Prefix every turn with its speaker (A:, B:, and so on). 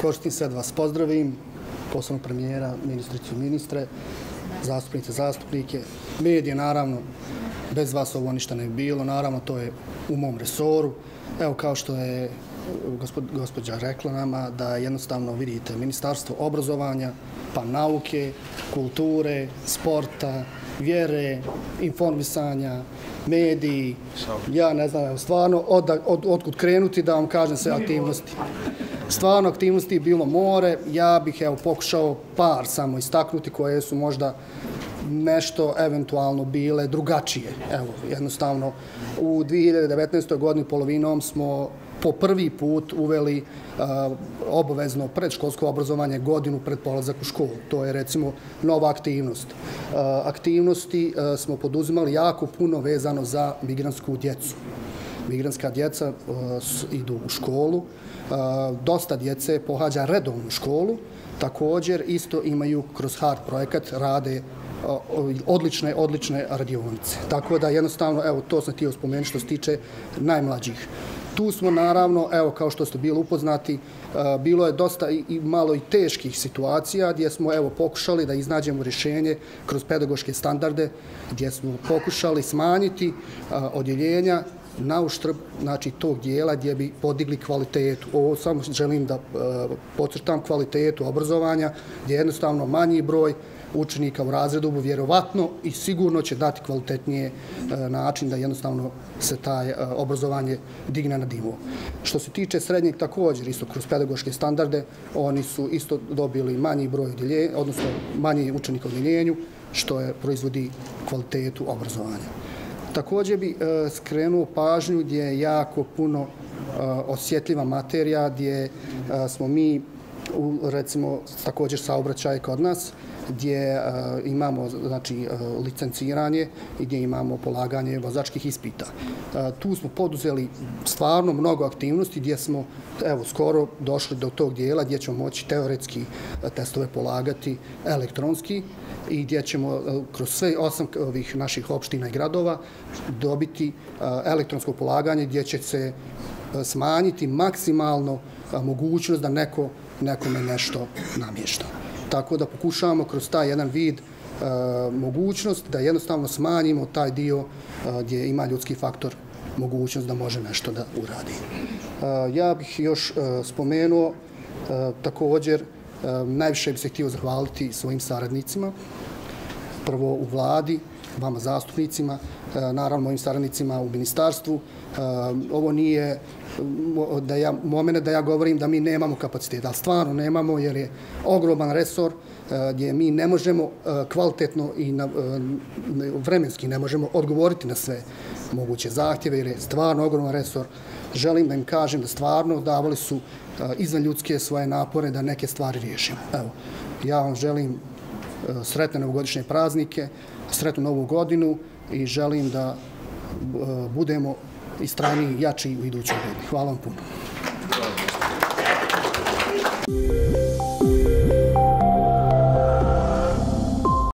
A: koristim sve da vas pozdravim, posebno premijera, ministricu ministre, zastupnice, zastupnike, medije, naravno, bez vas ovo ništa ne bi bilo, naravno, to je u mom resoru. Evo, kao što je gospođa rekla nama, da jednostavno vidite ministarstvo obrazovanja, pa nauke, kulture, sporta, vjere, informisanja, mediji, ja ne znam, stvarno, od, od, odkud krenuti da vam kažem sve aktivnosti. Stvarno aktivnosti bilo more, ja bih evo pokušao par samo istaknuti koje su možda nešto eventualno bile drugačije. Evo, jednostavno, u 2019. godini polovinom smo po prvi put uveli e, obavezno predškolsko obrazovanje godinu pred polazak u školu. To je recimo nova aktivnost. E, aktivnosti e, smo poduzimali jako puno vezano za migransku djecu. Migranska djeca e, idu u školu. E, dosta djece pohađa redovnu školu. Također isto imaju kroz hard projekat rade odlične, odlične radionice. Tako da jednostavno, evo, to sam htio spomenuti što se tiče najmlađih tu smo naravno, evo kao što ste bili upoznati, e, bilo je dosta i malo i teških situacija gdje smo evo pokušali da iznađemo rješenje kroz pedagoške standarde gdje smo pokušali smanjiti odjeljenja na uštrb znači, tog dijela gdje bi podigli kvalitetu. Ovo samo želim da e, pocrtam kvalitetu obrazovanja gdje jednostavno manji broj učenika u razredu, vjerovatno i sigurno će dati kvalitetnije e, način da jednostavno se taj e, obrazovanje digne na divu. Što se tiče srednjeg također, isto kroz pedagoške standarde, oni su isto dobili manji broj odjeljenja, odnosno manji učenika u odjeljenju, što je proizvodi kvalitetu obrazovanja. Također bi e, skrenuo pažnju gdje je jako puno e, osjetljiva materija, gdje e, smo mi, u, recimo, također saobraćaj kod nas, gdje uh, imamo znači, uh, licenciranje i gdje imamo polaganje vozačkih ispita. Uh, tu smo poduzeli stvarno mnogo aktivnosti gdje smo evo, skoro došli do tog dijela gdje ćemo moći teoretski testove polagati elektronski i gdje ćemo kroz sve osam ovih naših opština i gradova dobiti elektronsko polaganje gdje će se smanjiti maksimalno mogućnost da neko nekome nešto namješta tako da pokušavamo kroz taj jedan vid e, mogućnost da jednostavno smanjimo taj dio e, gdje ima ljudski faktor mogućnost da može nešto da uradi. E, ja bih još spomenuo također najviše bih se htio zahvaliti svojim saradnicima, prvo u vladi, vama zastupnicima, e, naravno mojim saradnicima u ministarstvu. E, ovo nije e, da ja, momene da ja govorim da mi nemamo kapacitet, ali stvarno nemamo jer je ogroman resor gdje mi ne možemo kvalitetno i na, vremenski ne možemo odgovoriti na sve moguće zahtjeve jer je stvarno ogroman resor. Želim da im kažem da stvarno davali su izvan ljudske svoje napore da neke stvari riješimo. Evo, ja vam želim E, sretne novogodišnje praznike, sretnu novu godinu i želim da e, budemo i jači u idućoj godini. Hvala vam puno.